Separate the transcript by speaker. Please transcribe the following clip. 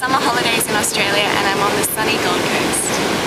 Speaker 1: summer holidays in Australia and I'm on the sunny Gold Coast.